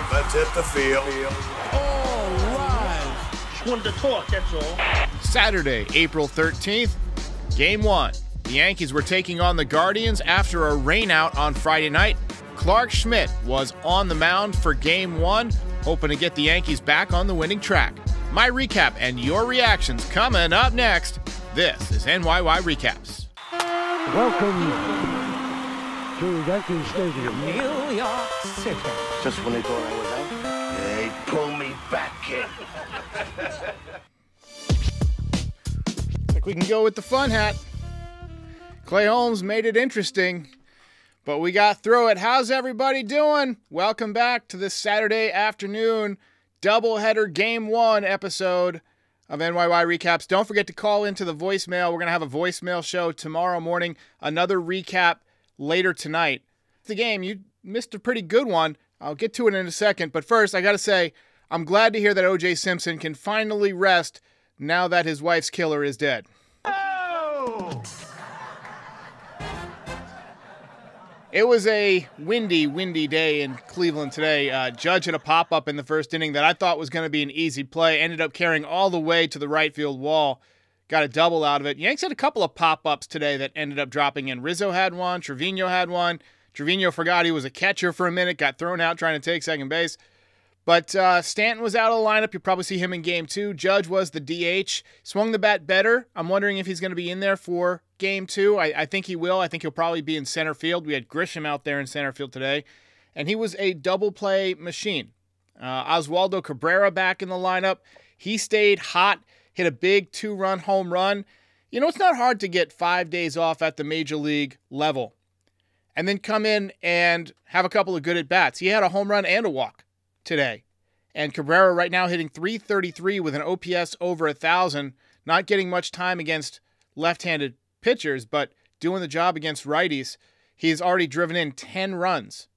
right, let's hit the field. All right. Just wanted to talk, that's all. Saturday, April 13th, Game 1. The Yankees were taking on the Guardians after a rainout on Friday night. Clarke Schmidt was on the mound for Game 1, hoping to get the Yankees back on the winning track. My recap and your reactions coming up next. This is NYY Recaps. Welcome to Yankee Stadium. New York City. Just when they thought I was out, they pull me back in. Like we can go with the fun hat. Clay Holmes made it interesting, but we got through it. How's everybody doing? Welcome back to this Saturday afternoon doubleheader game one episode of NYY Recaps. Don't forget to call into the voicemail. We're going to have a voicemail show tomorrow morning, another recap later tonight. The game, you missed a pretty good one. I'll get to it in a second, but first, I got to say, I'm glad to hear that OJ Simpson can finally rest now that his wife's killer is dead. It was a windy, windy day in Cleveland today. Uh, Judge had a pop up in the first inning that I thought was going to be an easy play. Ended up carrying all the way to the right field wall. Got a double out of it. Yanks had a couple of pop ups today that ended up dropping in. Rizzo had one. Trevino had one. Trevino forgot he was a catcher for a minute. Got thrown out trying to take second base. But uh, Stanton was out of the lineup. You'll probably see him in game two. Judge was the DH. Swung the bat better. I'm wondering if he's going to be in there for game two. I, I, think he will. I think he'll probably be in center field. We had Grisham out there in center field today, and he was a double play machine. Uh, Oswaldo Cabrera back in the lineup. He stayed hot, hit a big two run home run. You know, it's not hard to get five days off at the major league level and then come in and have a couple of good at bats. He had a home run and a walk today. And Cabrera right now hitting 333 with an OPS over 1,000, not getting much time against left handed pitchers, but doing the job against righties. He's already driven in 10 runs.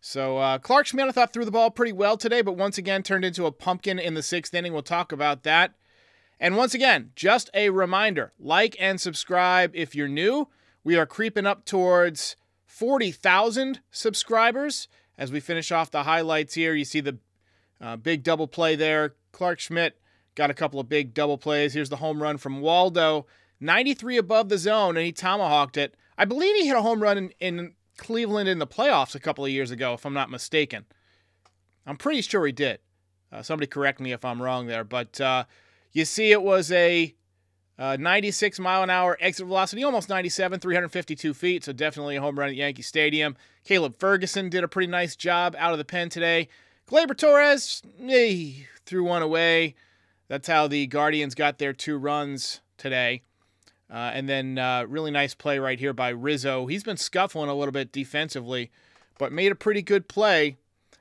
So uh, Clarke Schmidt, I thought, threw the ball pretty well today, but once again turned into a pumpkin in the sixth inning. We'll talk about that. And once again, just a reminder like and subscribe if you're new. We are creeping up towards 40,000 subscribers. As we finish off the highlights here, you see the uh, big double play there. Clarke Schmidt got a couple of big double plays. Here's the home run from Waldo, 93 above the zone, and he tomahawked it. I believe he hit a home run in, in Cleveland in the playoffs a couple of years ago, if I'm not mistaken. I'm pretty sure he did. Uh, somebody correct me if I'm wrong there, but uh, you see, it was a uh, 96 mile an hour exit velocity, almost 97, 352 feet. So definitely a home run at Yankee Stadium. Caleb Ferguson did a pretty nice job out of the pen today. Gleyber Torres eh, threw one away. That's how the Guardians got their two runs today. Uh, and then uh, really nice play right here by Rizzo. He's been scuffling a little bit defensively, but made a pretty good play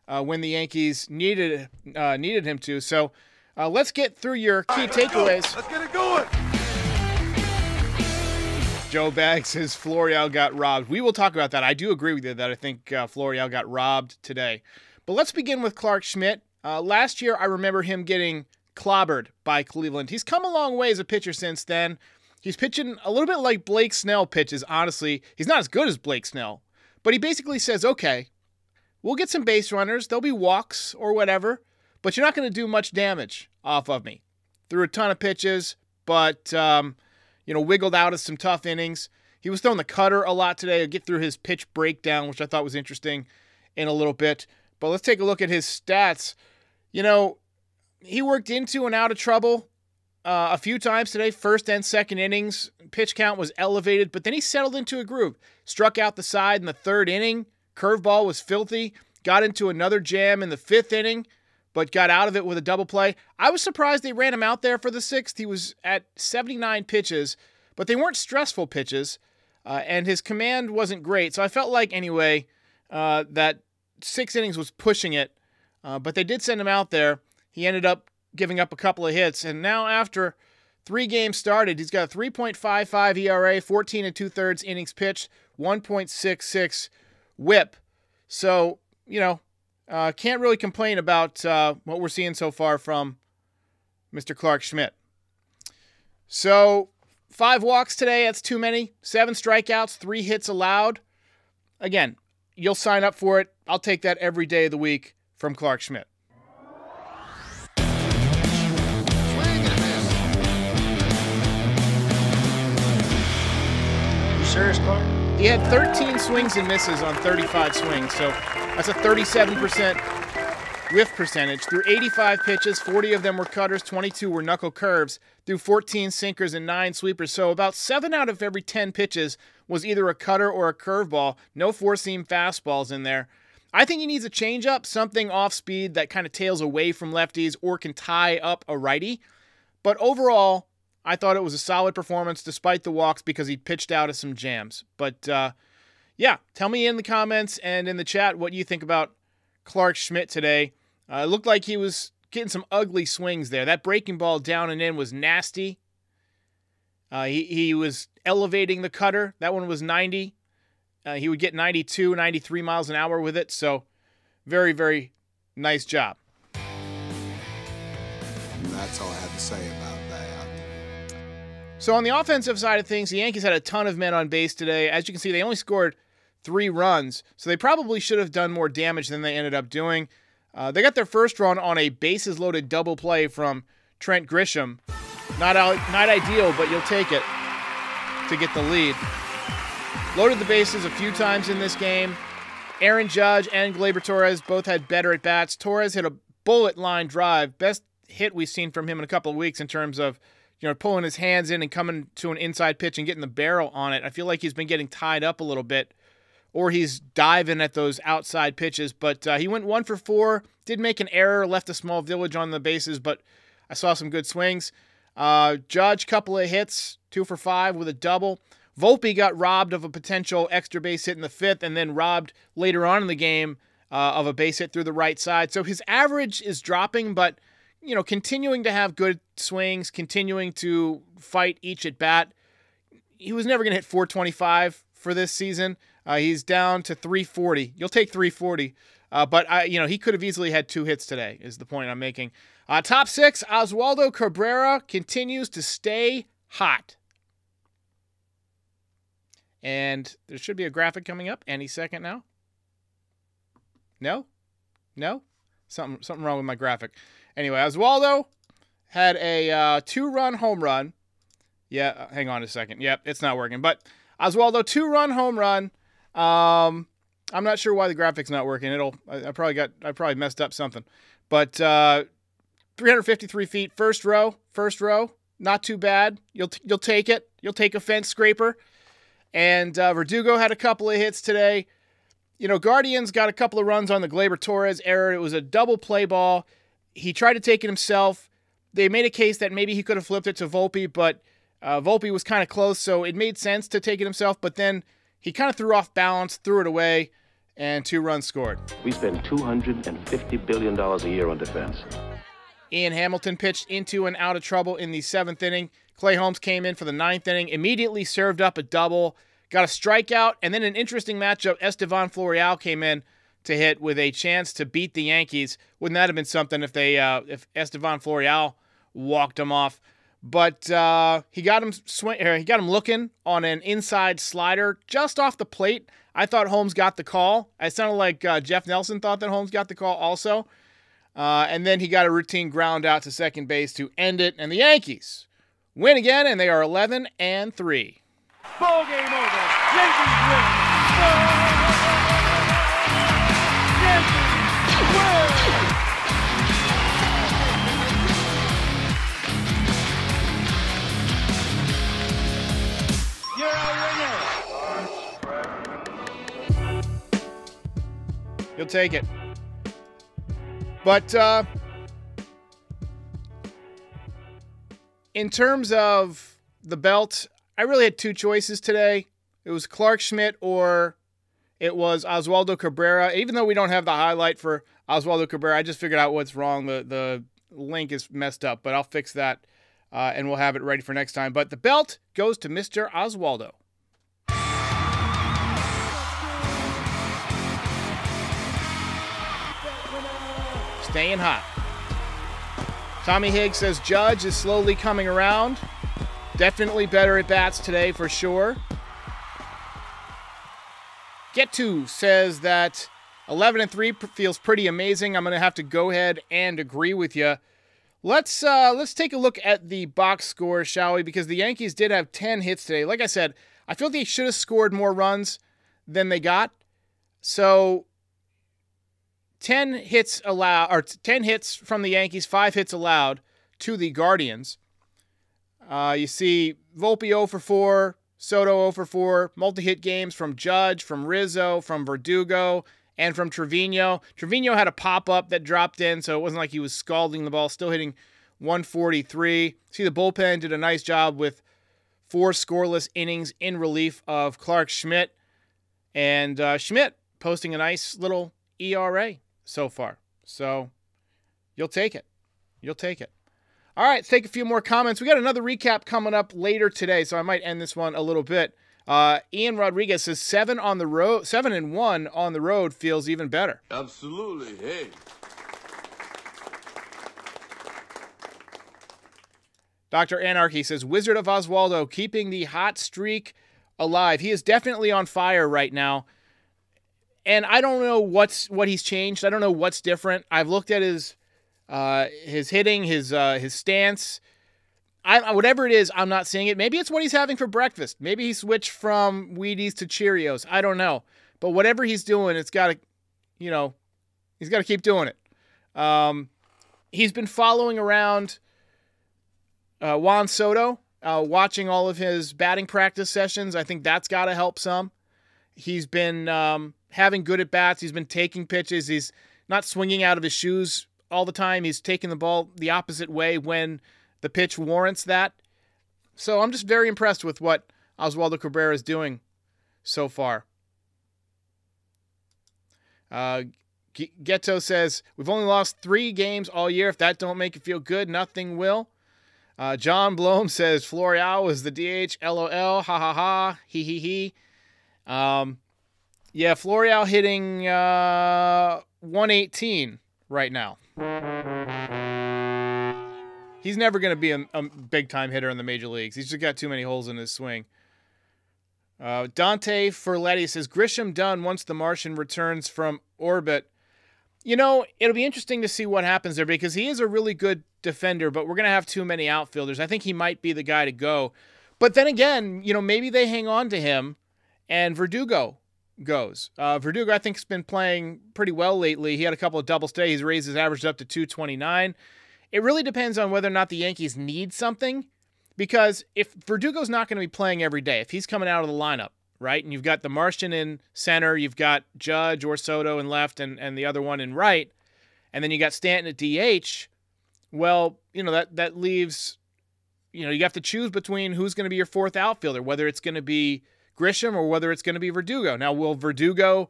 uh, when the Yankees needed uh, needed him to. So uh, let's get through your key right, takeaways. Let's get it going. Joe Bag says Florial got robbed. We will talk about that. I do agree with you that I think uh, Florial got robbed today. But let's begin with Clarke Schmidt. Uh, last year, I remember him getting clobbered by Cleveland. He's come a long way as a pitcher since then. He's pitching a little bit like Blake Snell pitches, honestly. He's not as good as Blake Snell, but he basically says, okay, we'll get some base runners. There'll be walks or whatever, but you're not going to do much damage off of me. Threw a ton of pitches, but um, you know, wiggled out of some tough innings. He was throwing the cutter a lot today. I'll get through his pitch breakdown, which I thought was interesting in a little bit. But let's take a look at his stats. You know, he worked into and out of trouble uh, a few times today, first and second innings. Pitch count was elevated, but then he settled into a groove. Struck out the side in the third inning. Curveball was filthy. Got into another jam in the fifth inning but got out of it with a double play. I was surprised they ran him out there for the sixth. He was at 79 pitches, but they weren't stressful pitches, uh, and his command wasn't great. So I felt like, anyway, uh, that six innings was pushing it, uh, but they did send him out there. He ended up giving up a couple of hits, and now after three games started, he's got a 3.55 ERA, 14 and two thirds innings pitched, 1.66 WHIP. So you know, uh, can't really complain about uh, what we're seeing so far from Mr. Clarke Schmidt. So, five walks today, that's too many. Seven strikeouts, three hits allowed. Again, you'll sign up for it. I'll take that every day of the week from Clarke Schmidt. You serious, Clark? He had 13 swings and misses on 35 swings, so that's a 37% whiff percentage. Through 85 pitches, 40 of them were cutters, 22 were knuckle curves, through 14 sinkers and 9 sweepers. So about 7 out of every 10 pitches was either a cutter or a curveball. No four seam fastballs in there. I think he needs a changeup, something off speed that kind of tails away from lefties or can tie up a righty. But overall, I thought it was a solid performance despite the walks because he pitched out of some jams. But uh, yeah, tell me in the comments and in the chat what you think about Clarke Schmidt today. Uh, it looked like he was getting some ugly swings there. That breaking ball down and in was nasty. Uh, he, he was elevating the cutter. That one was 90. Uh, he would get 92, 93 miles an hour with it. So, very, very nice job. That's all I have to say about that. So, on the offensive side of things, the Yankees had a ton of men on base today. As you can see, they only scored three runs. So, they probably should have done more damage than they ended up doing. Uh, they got their first run on a bases loaded double play from Trent Grisham. Not, out, not ideal, but you'll take it to get the lead. Loaded the bases a few times in this game. Aaron Judge and Gleyber Torres both had better at bats. Torres hit a bullet line drive, best hit we've seen from him in a couple of weeks in terms of you know pulling his hands in and coming to an inside pitch and getting the barrel on it. I feel like he's been getting tied up a little bit, or he's diving at those outside pitches. But uh, he went one for four. Did make an error, left a small village on the bases, but I saw some good swings. Uh, Judge, couple of hits, two for five with a double. Volpe got robbed of a potential extra base hit in the fifth, and then robbed later on in the game uh, of a base hit through the right side. So his average is dropping, but you know, continuing to have good swings, continuing to fight each at bat. He was never going to hit 425 for this season. Uh, he's down to 340. You'll take 340, uh, but I, you know, he could have easily had two hits today. Is the point I'm making? Uh, top six, Oswaldo Cabrera continues to stay hot. And there should be a graphic coming up any second now. No? No? Something something wrong with my graphic. Anyway, Oswaldo had a uh, two-run home run. Yeah, uh, hang on a second. Yep, it's not working. But Oswaldo two-run home run. Um, I'm not sure why the graphic's not working. It'll. I, I probably got. I probably messed up something. But uh, 353 feet, first row, first row, not too bad. You'll you'll take it. You'll take a fence scraper. And uh, Verdugo had a couple of hits today. You know, Guardians got a couple of runs on the Gleyber Torres error. It was a double play ball. He tried to take it himself. They made a case that maybe he could have flipped it to Volpe, but uh, Volpe was kind of close, so it made sense to take it himself. But then he kind of threw off balance, threw it away, and two runs scored. We spend $250 billion a year on defense. Ian Hamilton pitched into and out of trouble in the seventh inning. Clay Holmes came in for the ninth inning, immediately served up a double, got a strikeout, and then an interesting matchup. Estevan Florial came in to hit with a chance to beat the Yankees. Wouldn't that have been something if they uh, if Estevan Florial walked him off? But uh, he got him swing. He got him looking on an inside slider just off the plate. I thought Holmes got the call. I sounded like uh, Jeff Nelson thought that Holmes got the call also. Uh, and then he got a routine ground out to second base to end it. And the Yankees win again, and they are 11 and 3. Ball game over. Yankees win. Yankees You'll take it. But uh, in terms of the belt, I really had two choices today. It was Clarke Schmidt or it was Oswaldo Cabrera. Even though we don't have the highlight for Oswaldo Cabrera, I just figured out what's wrong. The the link is messed up, but I'll fix that uh, and we'll have it ready for next time. But the belt goes to Mr. Oswaldo. Staying hot. Tommy Higgs says Judge is slowly coming around. Definitely better at bats today for sure. Get to says that 11 and 3 feels pretty amazing. I'm going to have to go ahead and agree with you. Let's uh, let's take a look at the box score, shall we? Because the Yankees did have 10 hits today. Like I said, I feel they should have scored more runs than they got. So 10 hits allowed or 10 hits from the Yankees, 5 hits allowed to the Guardians. Uh, you see Volpe 0 for 4, Soto 0 for 4, multi-hit games from Judge, from Rizzo, from Verdugo, and from Trevino. Trevino had a pop-up that dropped in, so it wasn't like he was scalding the ball, still hitting 143. See the bullpen did a nice job with four scoreless innings in relief of Clarke Schmidt. And uh, Schmidt posting a nice little ERA so far. So you'll take it. You'll take it. All right, take a few more comments. We got another recap coming up later today, so I might end this one a little bit. Uh, Ian Rodriguez says seven on the road, seven and one on the road feels even better. Absolutely. Hey. Dr. Anarchy says Wizard of Oswaldo keeping the hot streak alive. He is definitely on fire right now. And I don't know what's what he's changed. I don't know what's different. I've looked at his uh, his hitting, his uh, his stance. I, whatever it is, I'm not seeing it. Maybe it's what he's having for breakfast. Maybe he switched from Wheaties to Cheerios. I don't know. But whatever he's doing, it's got to, you know, he's got to keep doing it. Um, he's been following around uh, Juan Soto, uh, watching all of his batting practice sessions. I think that's got to help some. He's been um, having good at bats. He's been taking pitches. He's not swinging out of his shoes all the time. He's taking the ball the opposite way when the pitch warrants that. So I'm just very impressed with what Oswaldo Cabrera is doing so far. Uh, Ghetto says, We've only lost three games all year. If that don't make you feel good, nothing will. Uh, John Blome says, Florial is the DH. LOL. Ha ha ha. He he he. Um, yeah, Florial hitting uh, 118 right now. He's never going to be a, a big time hitter in the major leagues. He's just got too many holes in his swing. Uh, Dante Ferletti says Grisham done once the Martian returns from orbit. You know, it'll be interesting to see what happens there because he is a really good defender, but we're going to have too many outfielders. I think he might be the guy to go. But then again, you know, maybe they hang on to him and Verdugo goes. Uh, Verdugo, I think, has been playing pretty well lately. He had a couple of doubles today. He's raised his average up to 229. It really depends on whether or not the Yankees need something because if Verdugo's not going to be playing every day, if he's coming out of the lineup, right, and you've got the Martian in center, you've got Judge or Soto in left, and, and the other one in right, and then you got Stanton at DH, well, you know, that, that leaves, you know, you have to choose between who's going to be your fourth outfielder, whether it's going to be Grisham or whether it's going to be Verdugo. Now, will Verdugo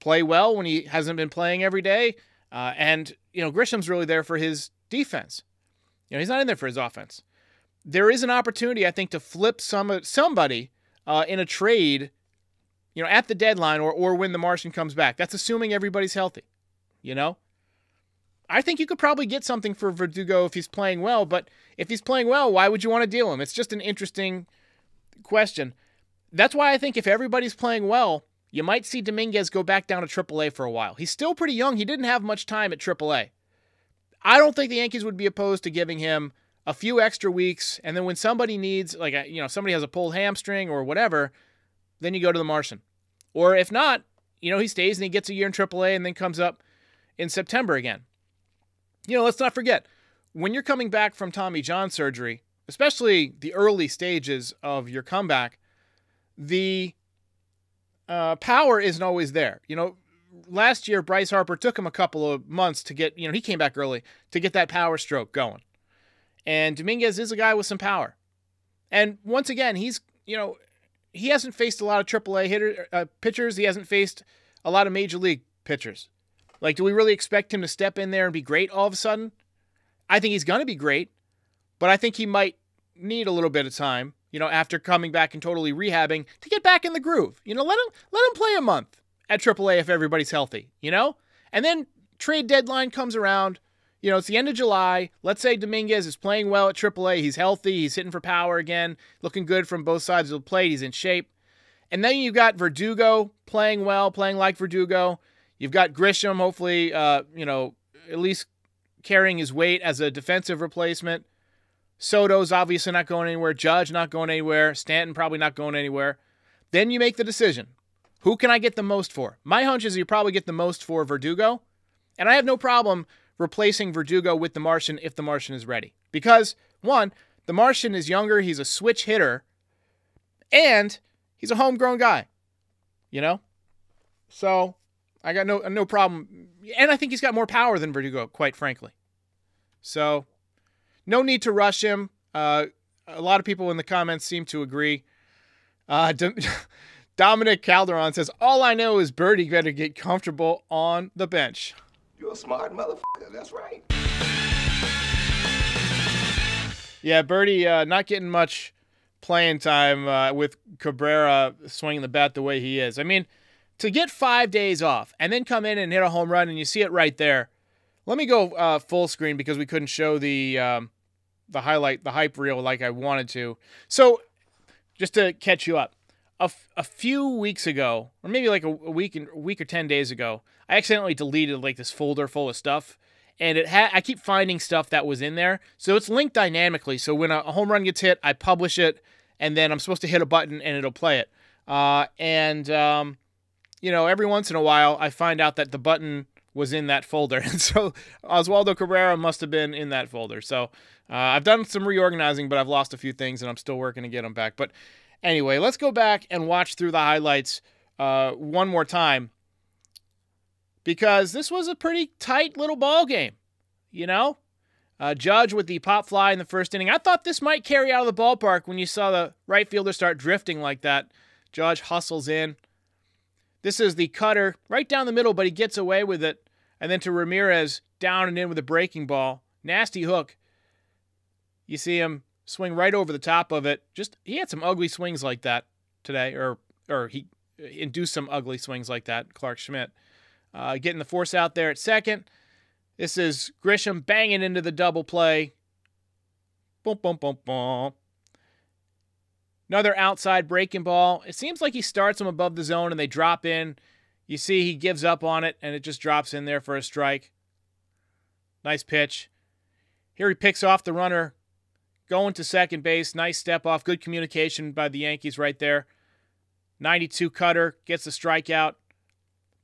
play well when he hasn't been playing every day? Uh, and, you know, Grisham's really there for his defense. You know, he's not in there for his offense. There is an opportunity, I think, to flip some somebody uh, in a trade, you know, at the deadline or or when the Martian comes back. That's assuming everybody's healthy. You know, I think you could probably get something for Verdugo if he's playing well. But if he's playing well, why would you want to deal him? It's just an interesting question. That's why I think if everybody's playing well, you might see Dominguez go back down to AAA for a while. He's still pretty young. He didn't have much time at AAA. I don't think the Yankees would be opposed to giving him a few extra weeks, and then when somebody needs, like, uh, you know, somebody has a pulled hamstring or whatever, then you go to the Martian. Or if not, you know, he stays and he gets a year in AAA and then comes up in September again. You know, let's not forget, when you're coming back from Tommy John surgery, especially the early stages of your comeback, the uh, power isn't always there. You know, last year Bryce Harper took him a couple of months to get, you know, he came back early to get that power stroke going. And Dominguez is a guy with some power. And once again, he's, you know, he hasn't faced a lot of AAA hitter uh, pitchers. He hasn't faced a lot of major league pitchers. Like, do we really expect him to step in there and be great all of a sudden? I think he's going to be great, but I think he might need a little bit of time, you know, after coming back and totally rehabbing to get back in the groove. You know, let him let him play a month at AAA if everybody's healthy, you know? And then trade deadline comes around. You know, it's the end of July. Let's say Dominguez is playing well at AAA. He's healthy. He's hitting for power again, looking good from both sides of the plate. He's in shape. And then you've got Verdugo playing well, playing like Verdugo. You've got Grisham, hopefully, uh, you know, at least carrying his weight as a defensive replacement. Soto's obviously not going anywhere. Judge not going anywhere. Stanton probably not going anywhere. Then you make the decision. Who can I get the most for? My hunch is you probably get the most for Verdugo. And I have no problem replacing Verdugo with the Martian if the Martian is ready. Because, one, the Martian is younger, he's a switch hitter, and he's a homegrown guy. You know? So I got no no problem. And I think he's got more power than Verdugo, quite frankly. So no need to rush him. Uh, a lot of people in the comments seem to agree. Uh, Dominic Calderon says, All I know is Birdie better get comfortable on the bench. You're a smart motherfucker. That's right. Yeah, Birdie uh, not getting much playing time uh, with Cabrera swinging the bat the way he is. I mean, to get five days off and then come in and hit a home run and you see it right there. Let me go uh, full screen because we couldn't show the um, the highlight, the hype reel like I wanted to. So, just to catch you up, a, a few weeks ago, or maybe like a, a week, a week or ten days ago, I accidentally deleted like this folder full of stuff and it ha- I keep finding stuff that was in there. So it's linked dynamically. So when a, a, home run gets hit, I publish it, and then I'm supposed to hit a button and it'll play it. Uh, and um, you know, every once in a while, I find out that the button was in that folder, and so Oswaldo Cabrera must have been in that folder. So uh, I've done some reorganizing, but I've lost a few things, and I'm still working to get them back. But anyway, let's go back and watch through the highlights uh, one more time because this was a pretty tight little ball game. You know, uh, Judge with the pop fly in the first inning. I thought this might carry out of the ballpark when you saw the right fielder start drifting like that. Judge hustles in. This is the cutter right down the middle, but he gets away with it. And then to Ramirez, down and in with a breaking ball. Nasty hook. You see him swing right over the top of it. Just he had some ugly swings like that today, or or he induced some ugly swings like that. Clarke Schmidt. Uh, getting the force out there at second. This is Grisham banging into the double play. Boom, boom, boom, boom. Another outside breaking ball. It seems like he starts them above the zone and they drop in. You see he gives up on it and it just drops in there for a strike. Nice pitch. Here he picks off the runner going to second base. Nice step off. Good communication by the Yankees right there. 92 cutter gets the strikeout.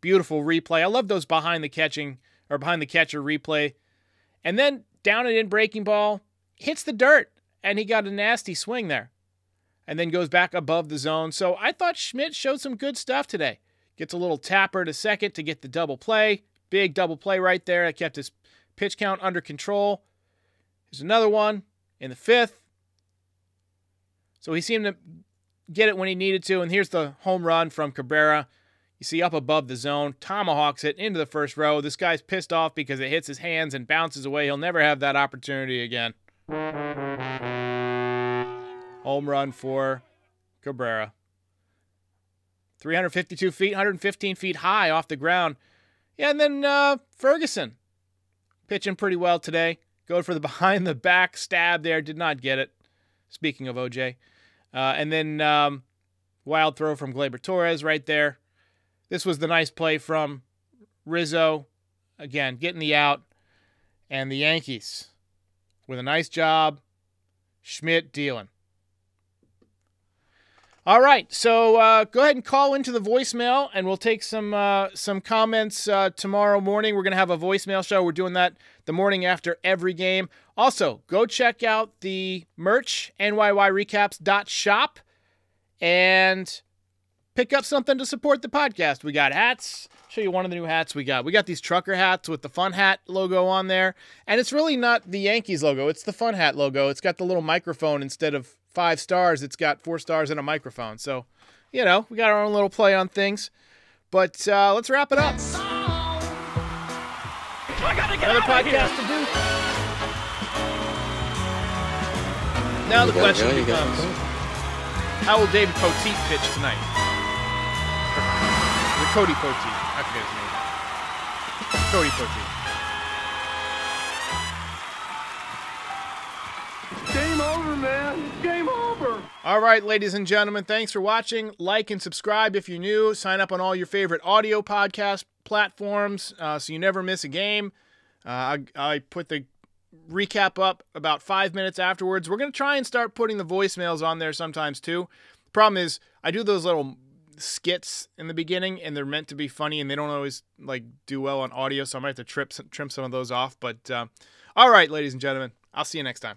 Beautiful replay. I love those behind the catching or behind the catcher replay. And then down and in breaking ball, hits the dirt, and he got a nasty swing there. And then goes back above the zone. So I thought Schmidt showed some good stuff today. Gets a little tapper to second to get the double play. Big double play right there. That kept his pitch count under control. Here's another one in the fifth. So he seemed to get it when he needed to. And here's the home run from Cabrera. You see up above the zone, tomahawks it into the first row. This guy's pissed off because it hits his hands and bounces away. He'll never have that opportunity again. Home run for Cabrera. 352 feet, 115 feet high off the ground. Yeah, and then uh, Ferguson pitching pretty well today. Going for the behind the back stab there, did not get it. Speaking of OJ. Uh, and then um, wild throw from Gleyber Torres right there. This was the nice play from Rizzo. Again, getting the out. And the Yankees with a nice job. Schmidt dealing. All right, so uh, go ahead and call into the voicemail, and we'll take some uh, some comments uh, tomorrow morning. We're gonna have a voicemail show. We're doing that the morning after every game. Also, go check out the merch NYYRecaps.shop and pick up something to support the podcast. We got hats. Show you one of the new hats we got. We got these trucker hats with the Fun Hat logo on there, and it's really not the Yankees logo. It's the Fun Hat logo. It's got the little microphone instead of five stars. It's got four stars and a microphone. So, you know, we got our own little play on things. But uh, let's wrap it up. Another podcast to do. Now the question becomes, how will David Poteet pitch tonight? Or Cody Poteet. I forget his name. Cody Poteet. All right, ladies and gentlemen, thanks for watching. Like and subscribe if you're new. Sign up on all your favorite audio podcast platforms, uh, so you never miss a game. Uh, I, I put the recap up about five minutes afterwards. We're going to try and start putting the voicemails on there sometimes too. Problem is, I do those little skits in the beginning, and they're meant to be funny, and they don't always like do well on audio, so I might have to trip, trim some of those off. But uh, all right, ladies and gentlemen, I'll see you next time.